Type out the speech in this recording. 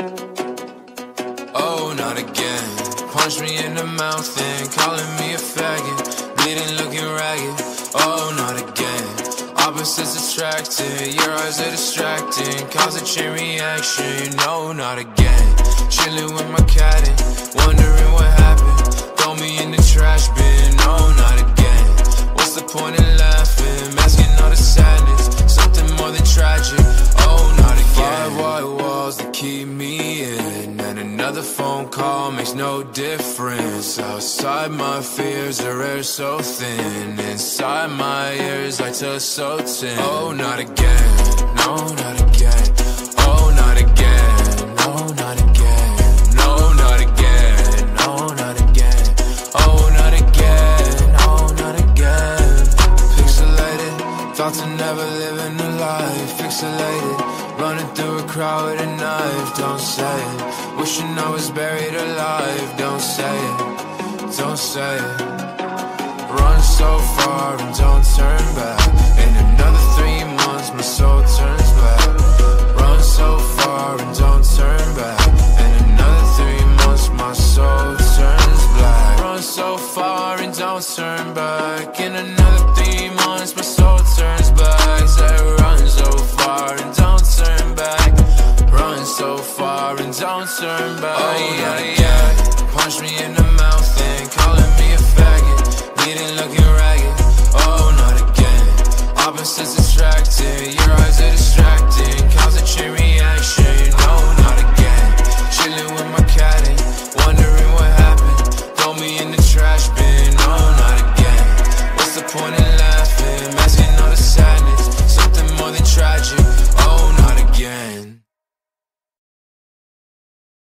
Oh, not again. Punch me in the mouth and calling me a faggot. Bleeding, looking ragged. Oh, not again. Opposites attracted, your eyes are distracting. Cause a chain reaction, no, not again. Chilling with my cat and wondering what happened. Throw me in the trash bin, no, not again. What's the point in laughing? Masking all the sadness, something more than tragic. Another phone call makes no difference. Outside my fears are air so thin, inside my ears I touch so tin. Oh, not again, no, not again. Oh, not again, no, not again. No, not again, no, not again. Oh, not again, no, not again. Pixelated, thoughts of never living a life. Pixelated, running crowd a knife. Don't say it. Wishing I was buried alive. Don't say it, don't say it. Run so far and don't turn back. In another three months, my soul turns black. Run so far and don't turn back. In another three months, my soul turns black. Run so far and don't turn back. In another three months, my far and don't turn back. Oh yeah, yeah. Punch me in the mouth and calling me a faggot. Needing looking ragged, oh not again. Opposites attracted, your eyes are distracting. Cause a chain reaction, no not again. Chilling with my cat and wondering what happened. Throw me in the trash bin, no not again. What's the point in